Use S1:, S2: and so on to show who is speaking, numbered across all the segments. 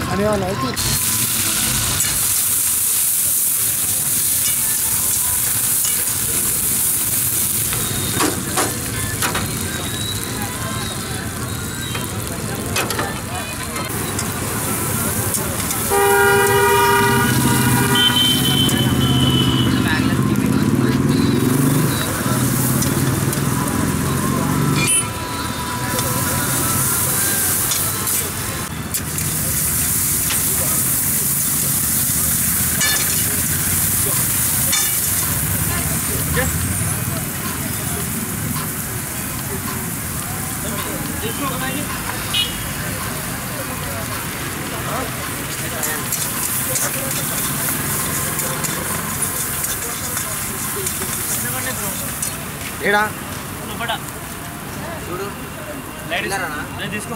S1: खाने वाला है
S2: ఏడా
S3: చూడు
S4: లైట్ తీసుకో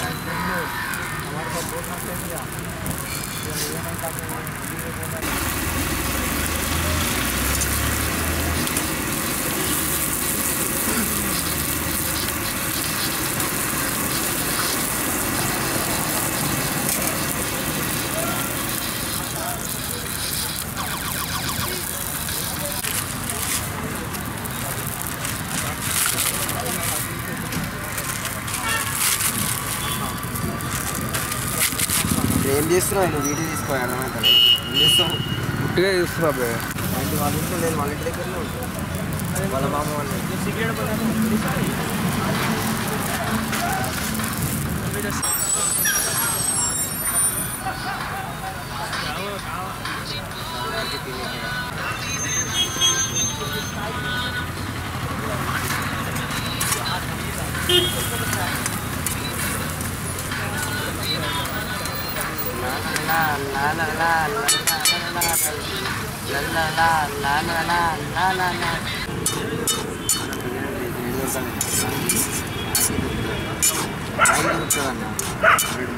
S1: दे बोल
S2: ఏం చేస్తున్నావు నువ్వు వీడియో తీసుకో అర్థమవుతుంది ఏం చేస్తావు
S1: గుట్టిగా చూస్తున్నా బే
S2: అంటే వాళ్ళ ఇంట్లో నేను వాళ్ళ ఇంటి దగ్గరనే ఉంటాను వాళ్ళ మామ వాళ్ళు
S4: Thank you.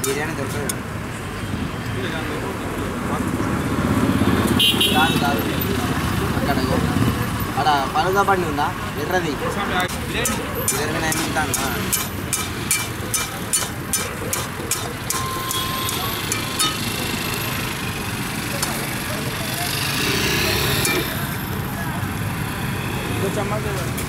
S2: బిర్యానీ దొరకదు కాదు కాదు అక్కడ ఇగో. అక్కడ పలుగా బండి ఉందా ఎర్రది ఇరవై నైన్
S1: mucha más de